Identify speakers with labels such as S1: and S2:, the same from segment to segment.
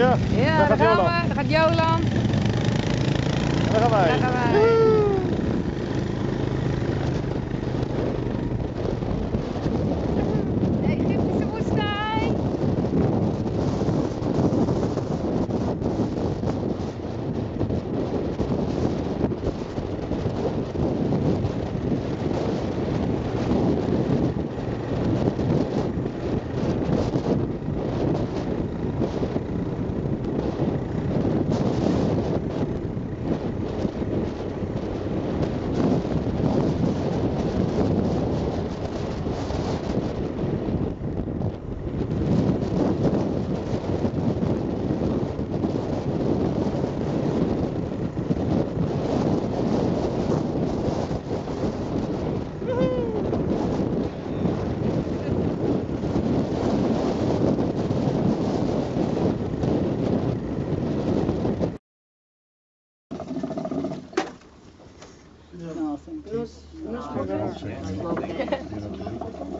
S1: Ja,
S2: Ja,
S1: daar
S2: daar
S1: gaat
S2: gaan
S1: Jolan.
S2: we. Daar gaat Jolan.
S1: Daar gaan wij.
S2: Daar gaan wij.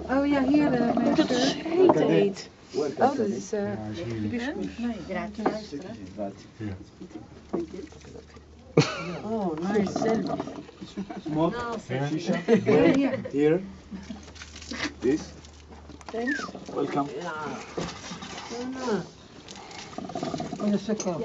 S3: Oh ja, hier de mensen.
S2: Heet eet. Oh, dat is... eh
S3: Oh, nice selfie.
S1: Smoke. Shisha.
S3: Hier, hier.
S1: Here. This.
S3: Thanks.
S1: Welcome.
S3: In a second.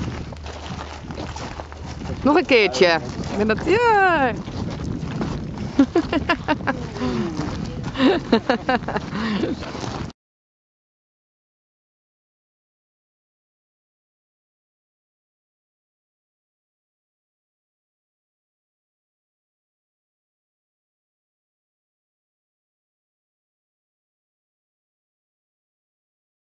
S2: Nog een keertje. Ik ben dat... Ja.